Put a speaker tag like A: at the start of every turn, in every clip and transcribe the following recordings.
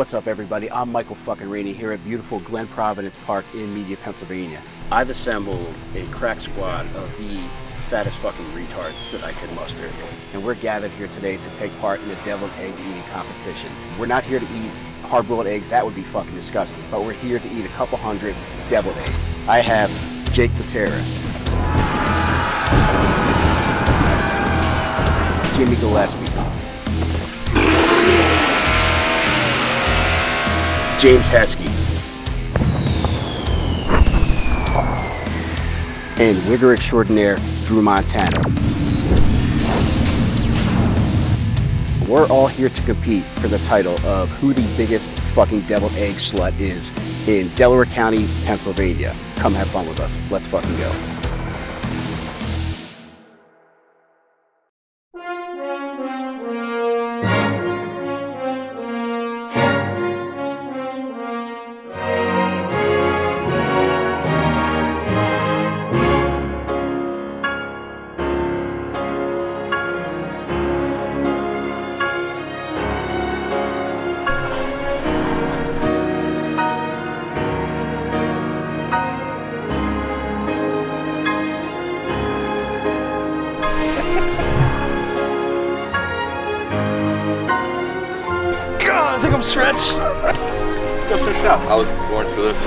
A: What's up, everybody? I'm Michael fucking Rainey here at beautiful Glen Providence Park in Media, Pennsylvania. I've assembled a crack squad of the fattest fucking retards that I could muster. And we're gathered here today to take part in a deviled egg eating competition. We're not here to eat hard-boiled eggs, that would be fucking disgusting. But we're here to eat a couple hundred deviled eggs. I have Jake Mattera, Jimmy Gillespie, James Hesky, and wigger extraordinaire Dru Montana. We're all here to compete for the title of who the biggest fucking deviled egg slut is in Delaware County, Pennsylvania. Come have fun with us. Let's fucking go.
B: God, I think I'm stretched.
C: I was born for this.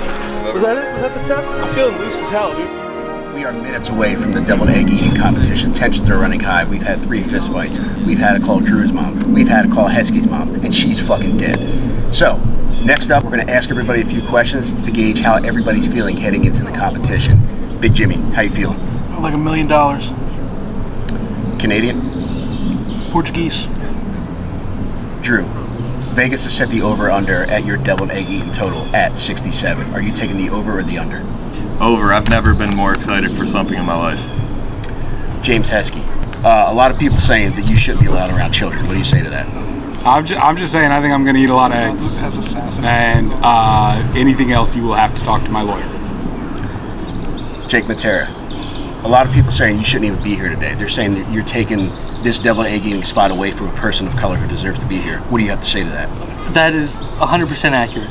B: Was that it? Was that the test? I'm feeling loose as hell, dude.
A: We are minutes away from the deviled egg eating competition. Tensions are running high. We've had three fist fights. We've had to call Dru's mom. We've had to call Hesky's mom, and she's fucking dead. So, next up, we're going to ask everybody a few questions to gauge how everybody's feeling heading into the competition. Big Jimmy, how you feeling?
B: Like a million dollars.
A: Canadian?
B: Portuguese.
A: Dru, Vegas has set the over/under at your deviled egg eating total at 67. Are you taking the over or the under?
C: Over. I've never been more excited for something in my life.
A: James Hesky. Uh, a lot of people saying that you shouldn't be allowed around children. What do you say to that?
D: I'm just, I'm just saying, I think I'm going to eat a lot of eggs.
B: As assassin.
D: And uh, anything else, you will have to talk to my lawyer.
A: Jake Mattera. A lot of people saying you shouldn't even be here today. They're saying that you're taking this deviled egg eating spot away from a person of color who deserves to be here. What do you have to say to that?
E: That is 100% accurate.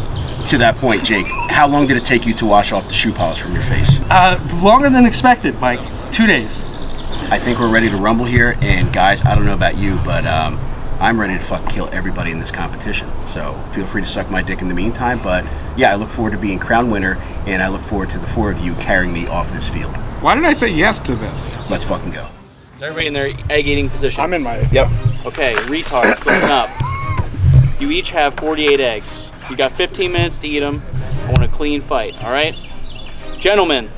A: To that point, Jake, how long did it take you to wash off the shoe polish from your face?
E: Uh, longer than expected, Mike. Two days.
A: I think we're ready to rumble here, and guys, I don't know about you, but um, I'm ready to fucking kill everybody in this competition. So feel free to suck my dick in the meantime. But yeah, I look forward to being crown winner, and I look forward to the four of you carrying me off this field.
D: Why did I say yes to this?
A: Let's fucking go.
F: Is everybody in their egg eating position?
D: I'm in my.
A: Yep.
F: Okay, retards, listen up. You each have 48 eggs. You got 15 minutes to eat them. I want a clean fight, all right? Gentlemen,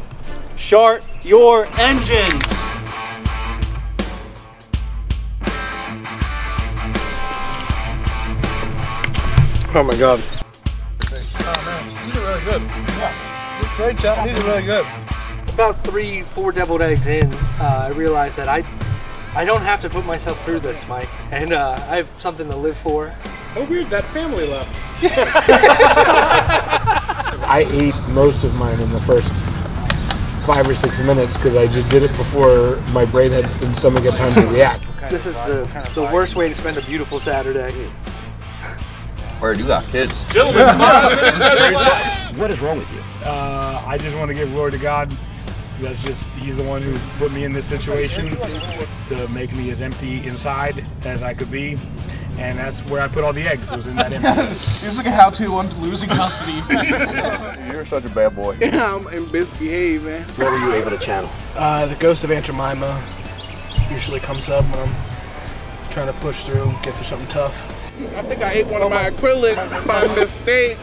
F: start your engines.
B: Oh my god. Oh man, these are really good. Yeah. Great job. These are really good.
E: About three, four deviled eggs in, uh, I realized that I, I don't have to put myself through this, Mike, and uh, I have something to live for.
D: Oh, weird, that family left.
G: I ate most of mine in the first five or six minutes because I just did it before my brain had and stomach had time to react.
E: This is the, the worst way to spend a beautiful Saturday.
C: Word, you got kids.
A: What is wrong with you?
H: Uh, I just want to give glory to God. That's just, He's the one who put me in this situation to make me as empty inside as I could be. And that's where I put all the eggs, was in that emptiness.
B: This is like a how-to on losing custody.
C: You're such a bad boy.
B: yeah, I'm in misbehave, man.
A: What were you able to channel?
B: Uh, the ghost of Aunt Jemima usually comes up when I'm trying to push through, get through something tough.
I: I think I ate one of my acrylics by mistake.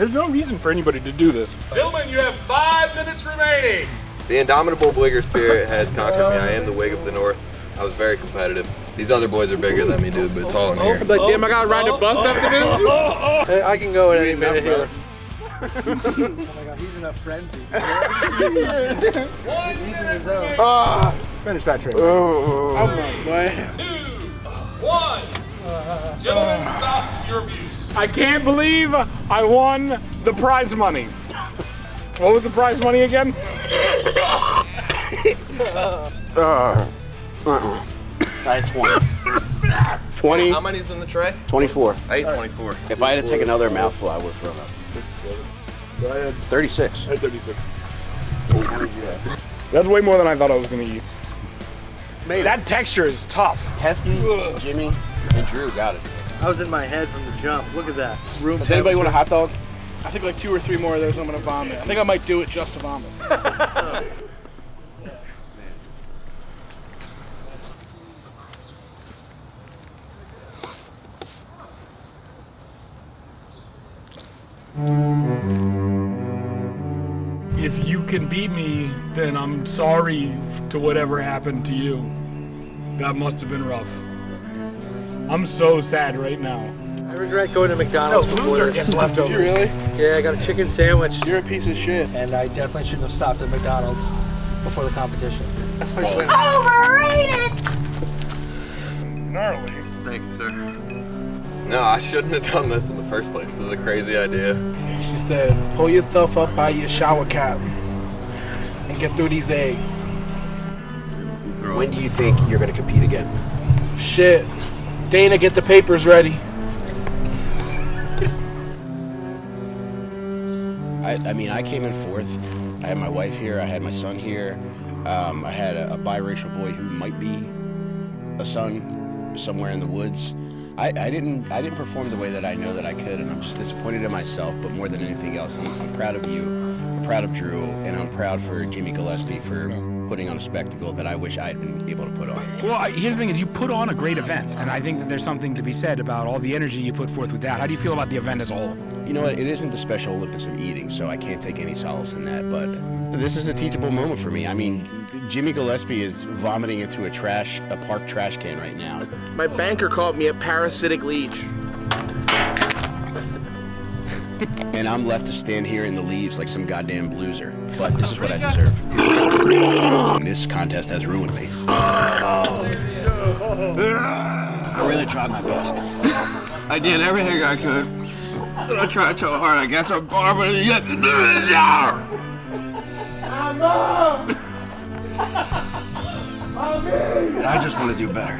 D: There's no reason for anybody to do this.
I: Gentlemen, you have five minutes remaining.
C: The indomitable Bligger spirit has conquered me. I am the wig of the north. I was very competitive. These other boys are bigger than me, dude, but it's all in oh, here.
I: But damn, I gotta ride the bus oh, oh, after this.
E: Hey, I can go at any minute here.
F: oh my god, he's in a frenzy.
I: One
F: He's in his own.
I: remaining. Ah.
D: Finish that trick.
I: Oh my boy. Two, one. Uh, Gentlemen, stop your abuse.
D: I can't believe I won the prize money. What was the prize money again?
A: Uh, uh-uh.
F: That's one.
A: 20,
C: How many's in the tray?
A: 24.
C: I ate 24.
A: If I had to take another mouthful, I would have thrown up.
H: Go ahead.
A: 36.
H: I had 36. That's way more than I thought I was gonna eat. That texture is tough.
A: Hesky, Jimmy, and Dru got it.
E: I was in my head from the jump. Look at that. Room
A: Does anybody want a hot dog?
B: I think like two or three more of those I'm gonna vomit. I think I might do it just to vomit.
H: If you can beat me, then I'm sorry to whatever happened to you. That must have been rough. I'm so sad right now.
E: I regret going to McDonald's
H: No,
E: before
H: loser
E: this.
H: gets leftovers.
B: Did really?
E: Yeah, I got a chicken sandwich.
B: You're a piece of shit.
E: And I definitely shouldn't have stopped at McDonald's before the competition. That's why
H: Gnarly.
C: Thank you, sir. No, I shouldn't have done this in the first place. This is a crazy idea.
B: She said, pull yourself up by your shower cap and get through these eggs.
A: When do you think you're going to compete again?
B: Shit. Dana, get the papers ready.
A: I, I mean, I came in fourth. I had my wife here. I had my son here. Um, I had a, a biracial boy who might be a son somewhere in the woods. I, I didn't I didn't perform the way that I know that I could, and I'm just disappointed in myself. But more than anything else, I'm, I'm proud of you. I'm proud of Dru, and I'm proud for Jimmy Gillespie for putting on a spectacle that I wish I'd been able to put on.
H: Well, I, here's the thing: is you put on a great event, and I think that there's something to be said about all the energy you put forth with that. How do you feel about the event as a whole?
A: You know what? It isn't the Special Olympics of eating, so I can't take any solace in that. But this is a teachable moment for me. I mean, Jimmy Gillespie is vomiting into a trash, a park trash can right now.
B: My banker called me a parasitic leech.
A: And I'm left to stand here in the leaves like some goddamn loser. But this is what I deserve. this contest has ruined me. I really tried my best.
J: I did everything I could. I tried so hard. I got so far, but yet. And I just want to do better.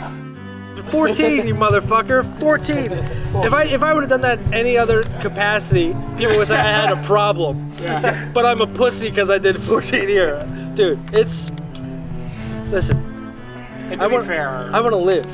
E: 14, you motherfucker. 14. If I if I would have done that any other capacity, people would say I had a problem. But I'm a pussy because I did 14 here. Dude, it's. Listen.
D: And
E: I
D: to
E: want,
D: fair,
E: I want to live.